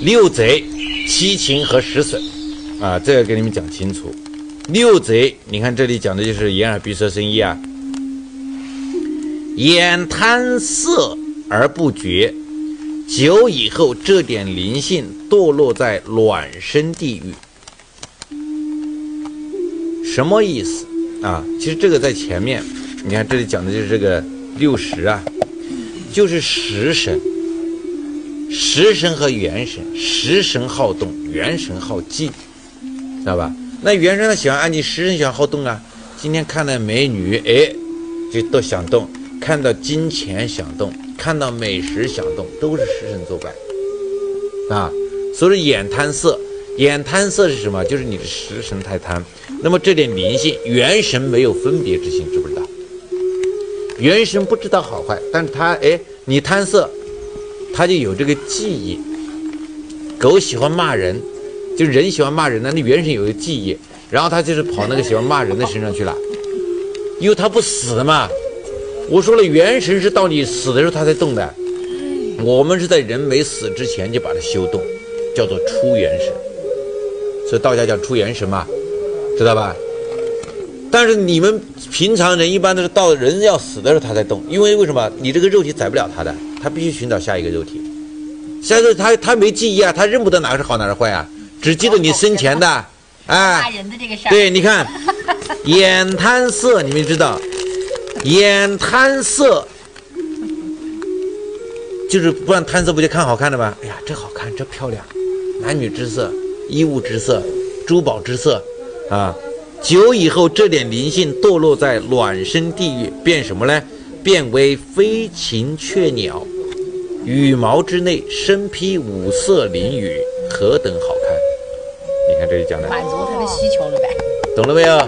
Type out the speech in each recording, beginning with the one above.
六贼、七情和十损，啊，这个给你们讲清楚。六贼，你看这里讲的就是眼耳鼻舌身意啊。眼贪色而不觉，久以后这点灵性堕落在卵生地狱。什么意思啊？其实这个在前面，你看这里讲的就是这个六十啊，就是食神。食神和元神，食神好动，元神好静，知道吧？那元神他喜欢安静，食神喜欢好动啊。今天看到美女，哎，就都想动；看到金钱想动，看到美食想动，都是食神作怪啊。所以眼贪色，眼贪色是什么？就是你的食神太贪。那么这点灵性，元神没有分别之心，知不知道？元神不知道好坏，但是他哎，你贪色。他就有这个记忆，狗喜欢骂人，就人喜欢骂人呢。那元神有个记忆，然后他就是跑那个喜欢骂人的身上去了，因为他不死嘛。我说了，元神是到你死的时候他才动的，我们是在人没死之前就把它修动，叫做出元神。所以道家叫出元神嘛，知道吧？但是你们平常人一般都是到人要死的时候他才动，因为为什么？你这个肉体宰不了他的。他必须寻找下一个肉体，下一个他他没记忆啊，他认不得哪个是好哪个是坏啊，只记得你生前的，哎，对，你看，眼贪色，你们知道，眼贪色就是不然贪色不就看好看的吗？哎呀，这好看，这漂亮，男女之色，衣物之色，珠宝之色，啊，久以后这点灵性堕落在卵生地狱，变什么呢？变为飞禽雀鸟，羽毛之内身披五色翎羽，何等好看！你看这里讲的，满足他的需求了呗？懂了没有？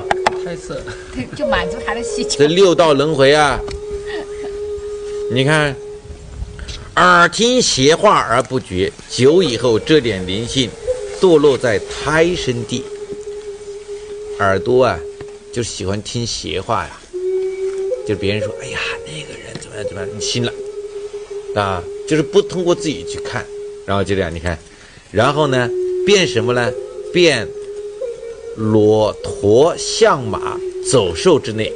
太色，对，就满足他的需求。这六道轮回啊！你看，耳听邪话而不觉，久以后这点灵性堕落在胎生地。耳朵啊，就喜欢听邪话呀。就别人说，哎呀，那个人怎么样怎么样，你信了啊？就是不通过自己去看，然后就这样，你看，然后呢，变什么呢？变骆驼、象马、走兽之内，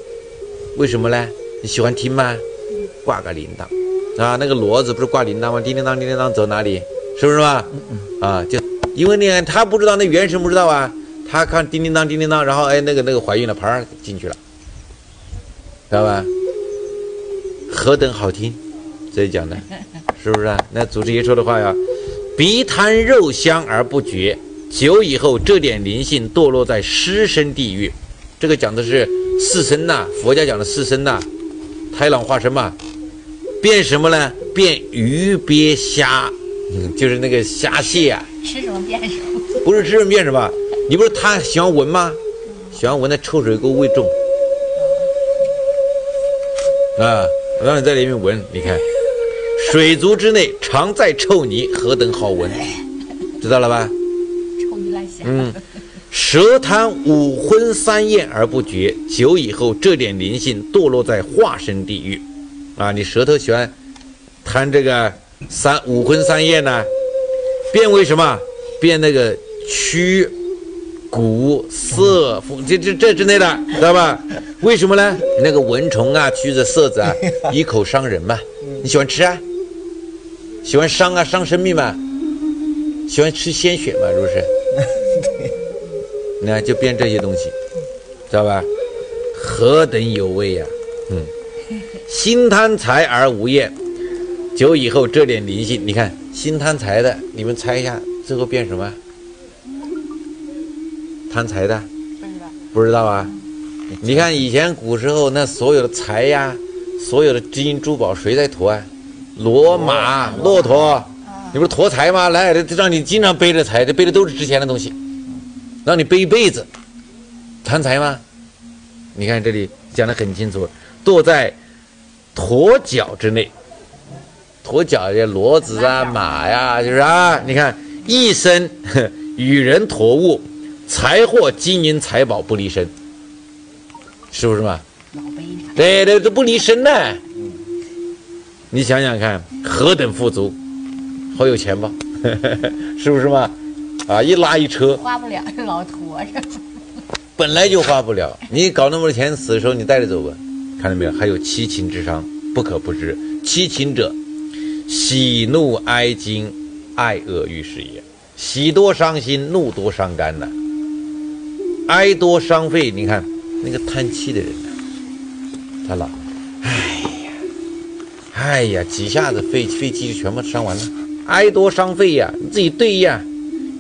为什么呢？你喜欢听吗？挂个铃铛啊，那个骡子不是挂铃铛吗？叮叮当，叮叮当，走哪里？是不是吧？啊，就因为呢，他不知道，那元神不知道啊，他看叮叮当，叮叮当，然后哎，那个那个怀孕了，啪进去了。知道吧？何等好听，这里讲的，是不是啊？那祖师爷说的话呀，鼻贪肉香而不觉，久以后这点灵性堕落在湿身地狱。这个讲的是四身呐，佛家讲的四身呐，胎卵化身嘛，变什么呢？变鱼鳖虾，嗯，就是那个虾蟹啊。吃什么变什么？不是吃什么变什么？你不是他喜欢闻吗？喜欢闻那臭水沟味重。啊，我让你在里面闻，你看，水族之内常在臭泥，何等好闻，知道了吧？臭泥烂虾。嗯，蛇贪五荤三宴而不绝，久以后这点灵性堕落在化身地狱。啊，你舌头喜欢贪这个三五荤三宴呢，变为什么？变那个蛆。骨色这这这之类的，知道吧？为什么呢？那个蚊虫啊，蛆子、色子啊，一口伤人嘛。你喜欢吃啊？喜欢伤啊，伤生命嘛？喜欢吃鲜血嘛？是不是？那就变这些东西，知道吧？何等有味呀！嗯，心贪财而无厌，久以后这点灵性，你看心贪财的，你们猜一下，最后变什么？贪财的，不知道，不知道啊？你看以前古时候那所有的财呀，所有的金银珠宝谁在驮啊？骡马、骆驼，你不是驮财吗？来，让你经常背着财，这背的都是值钱的东西，让你背一辈子，贪财吗？你看这里讲的很清楚，堕在驼脚之内，驼脚这骡子啊、马呀，就是啊，你看一生 与人驮物。财货金银财宝不离身，是不是嘛？对对，都不离身呢。你想想看，何等富足，好有钱吧？是不是嘛？啊，一拉一车，花不了，老驮着。本来就花不了，你搞那么多钱，死的时候你带着走吧。看到没有？还有七情之伤，不可不知。七情者，喜怒哀惊，爱恶欲是也。喜多伤心，怒多伤肝呐。哀多伤肺。你看那个叹气的人呢，他老，哎呀，哎呀，几下子肺肺气就全部伤完了。哀多伤肺呀，你自己对呀。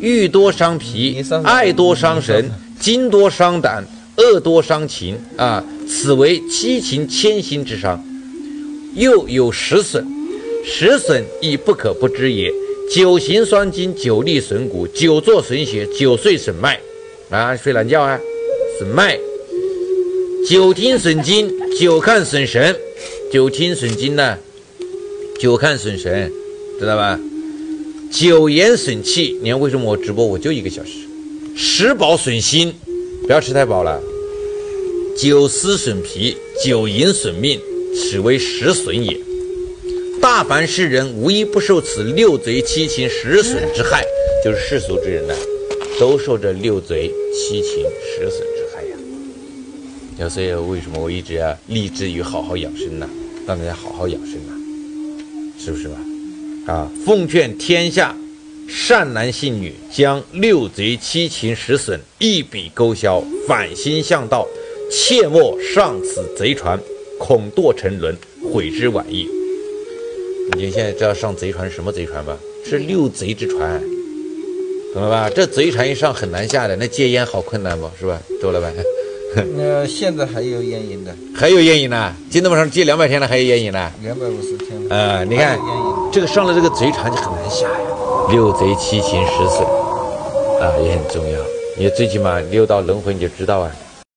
欲多伤脾，爱多伤神，惊多伤胆，恶多伤情啊！此为七情千心之伤。又有食损，食损亦不可不知也。久行酸筋，久立损骨，久坐损血，久睡损脉啊！睡懒觉啊，损脉；久听损精，久看损神。久听损精呢，久看损神，知道吧？久言损气，你看为什么我直播我就一个小时？食饱损心，不要吃太饱了。久思损脾，久饮损命，此为食损也。大凡世人无一不受此六贼七情十损之害，就是世俗之人呢，都受这六贼七情十损。要所以为什么我一直要立志于好好养生呢？让大家好好养生啊，是不是吧？啊！奉劝天下善男信女，将六贼七情十损一笔勾销，反心向道，切莫上此贼船，恐堕沉沦，悔之晚矣。你现在知道上贼船什么贼船吧？是六贼之船，懂了吧？这贼船一上很难下的，那戒烟好困难不是吧？周老板，那现在还有烟瘾的，还有烟瘾呢？今天晚上戒两百天了，还有烟瘾呢？两百五十天。啊，你看。这个上了这个贼船就很难下呀，六贼七情十损啊也很重要，你最起码六道轮回你就知道啊。